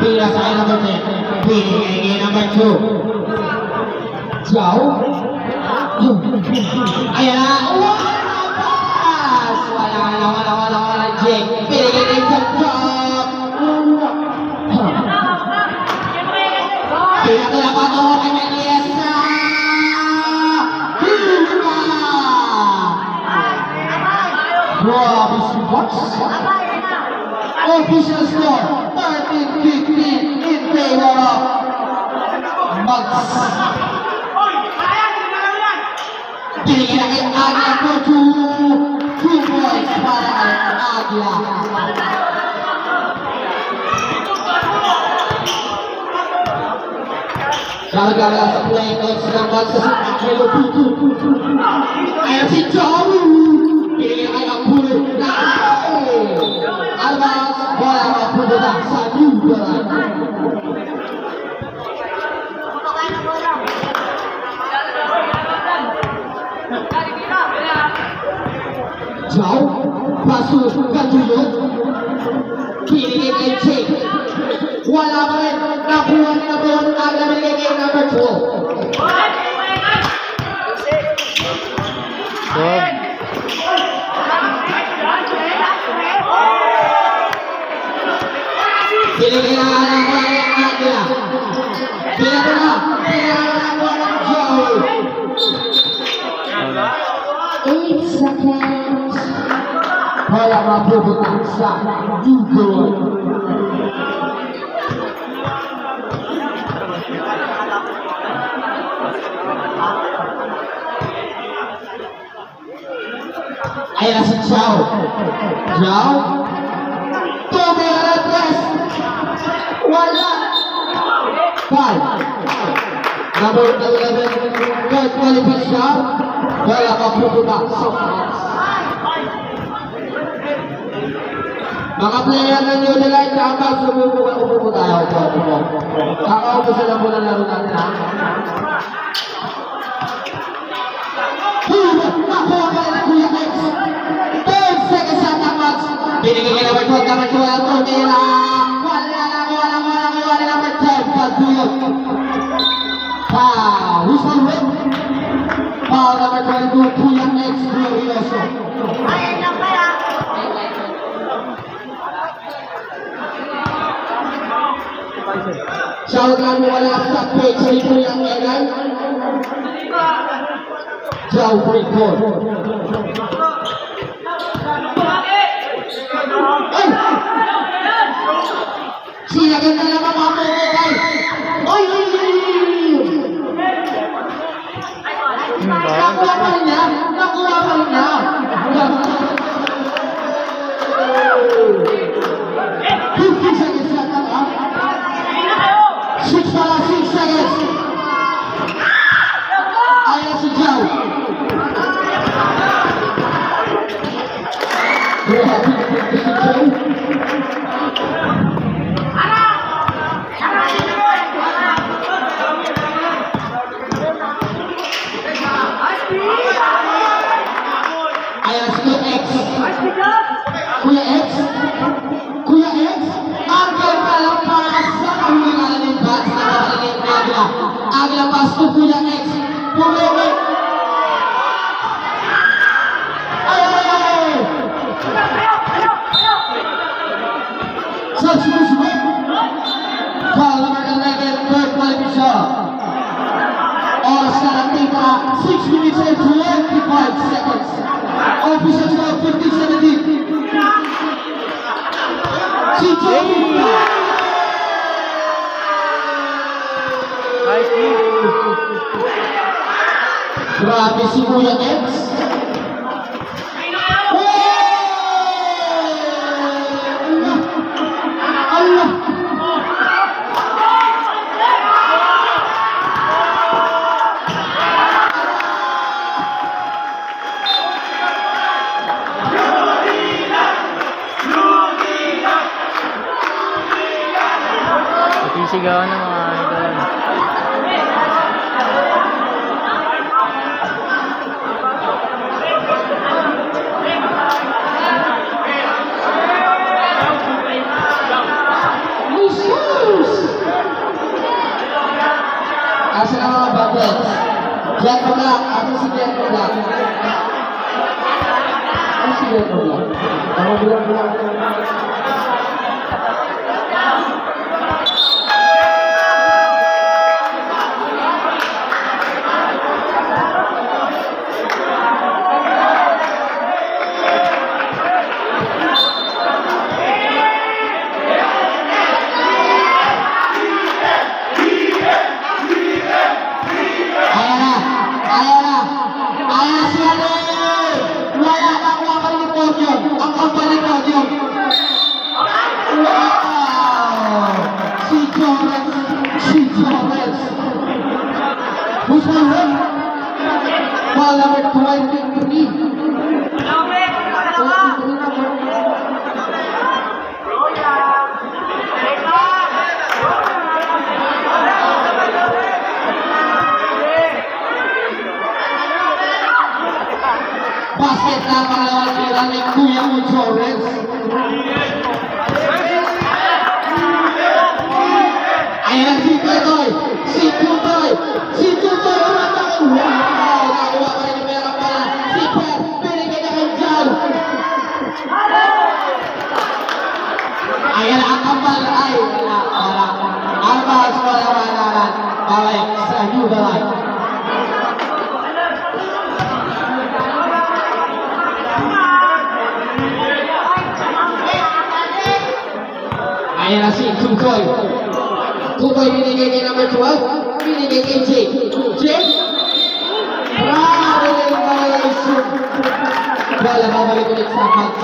rotate. Beating again number two. Jauh. Ayan na. Walas! Wala, wala, wala, wala, wala. Jake. Beating again sa top. Pinakalapan ako kay Meliesa. Hila! Grabe si Box. Official score, 1950 in favor of Mugs. Dilihat ada tujuh, tujuh para agla. Galera, essa play, antes da nossa, aquele puto, puto, puto, puto, puto, puto, puto, puto, puto, puto, puto, Jauh pasukan dulu Kiri kece Walau nabuan nabuan agar ini nabuan my brother outside. aí good. Aí essa tchau. Tchau. Tome ela atrás. Olha. Vai. Na boca da vez. Quer que ele fechar? Vai lá pra procurar. Mga player ng New Zealand, dapat sumuko ka umupo tayo. Kakaupo sila muna laro natin ha. Nakuha ka na Kuya X. 10 seconds at ang match. Binigay ka naman sa naman sa Wala Tumira. Shoutan wala sak pe chiri kuri ang egan. Chow free court. Sila ganda na mga pangay. Oy, oy, oy, oy. Nakuha pa rin yan. Águia Pasto Cunha Ex, o meu ex. Six minutes and 25 seconds. Official time 1570. Grabe si Kuya X. Allah. Sisigawan ng mga idol. Arsenal Babel Jack aku atau kamu bilang প্রয়োজন Basket na ang pangalawang tira ni Kuya Mo Torres. Ayan ang si Tutoy! Si Tutoy! Si Tutoy! Umatakin! Wow! Nakuha pa rin yung pera pala. Si Per! Binigay na kay John! Ayan ang kambal! Ay! Wala! Wala! Ang bahas wala wala Balik Ayan na si Tutoy. Tutoy binigay number 12. Binigay kay Jake. Jake? Bravo yung violation. Babalik ulit sa si.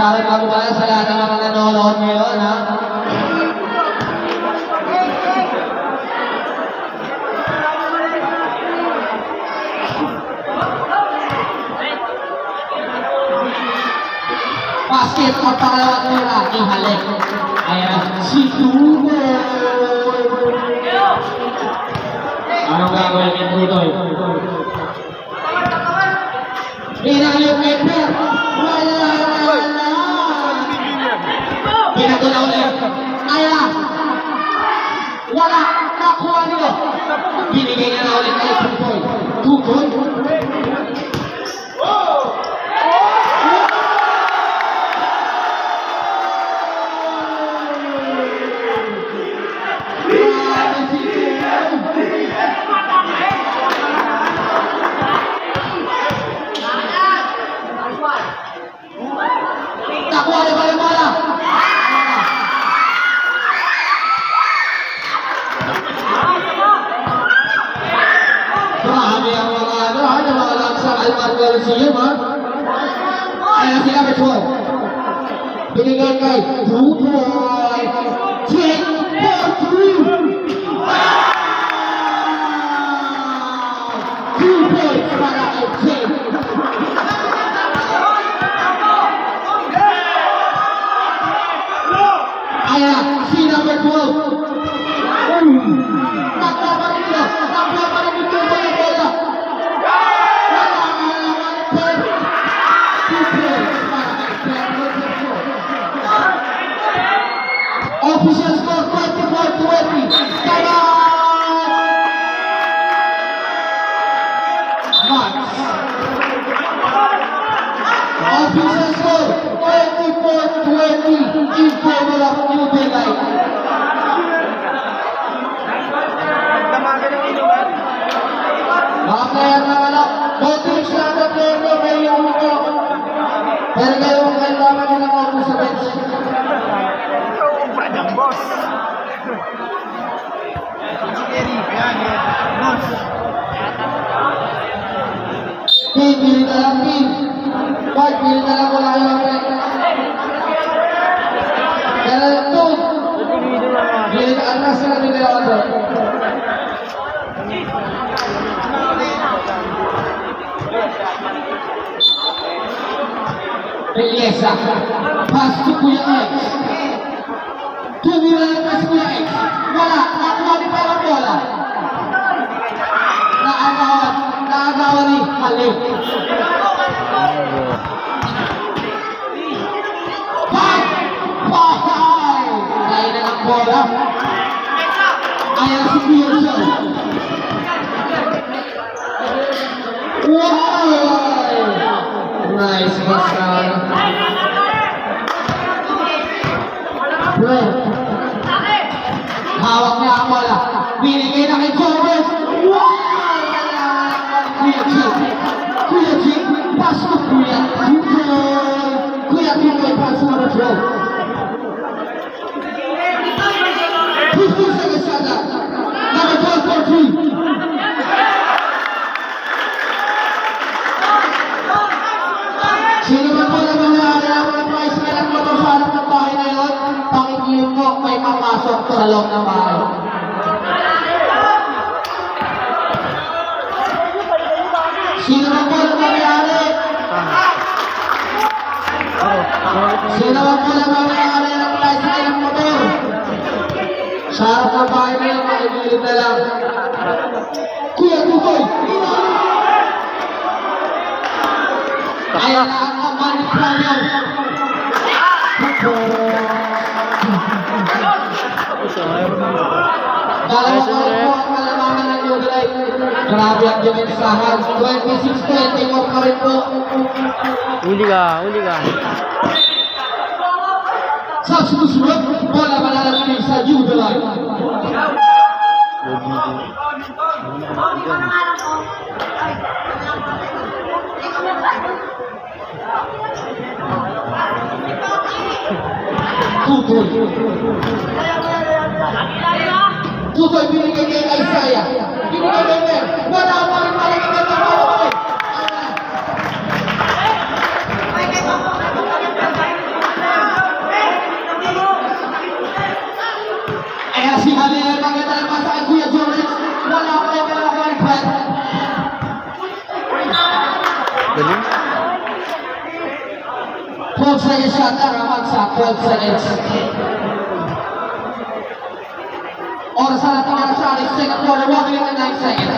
sabe más cómo la para la. Ahora, si tú Ahora. Mira, Adanalı almarhum Salim à sẽ phải thua bên đây ngay ngay chú thua chiến thua chú Two points for that team. Ayah, si number 12. Eliesa. Pass to Kuya X. Tumira na pass Kuya X. Nakuha ni pa ang bola. Naagawan ni Halil. Pak! Pahay! Kaya na ng bola. Wow! Nice pasar. próxima, pessoal. Na ang Amani Pranyang. Dalawang oras po ang kalamangan ng Yudalay. Grabe ang dimensahan. 26-20 mo pa rin po. Uli ka, uli ka. Sa susunod, bola malalagay sa Yudalay. Tutoy. Tutoy binigay kay Isaiah. Binigay kay Mer. Wala pa 12 seconds. All the time, 5 seconds, 9 seconds.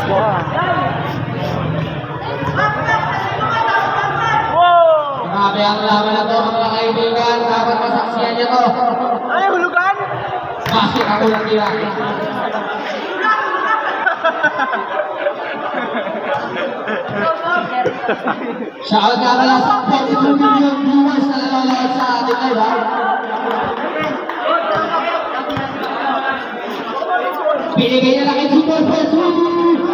Na-press ko ah. grabe ang laban na to mga kaibigan. Dapat masaksiyan niyo to. Ay, hulugan! Bakit ako lang tira? Shout nga pala sa 42 million viewers na nanonood sa ating live ha. Binigay niya lang kay Super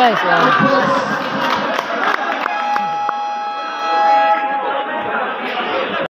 我也行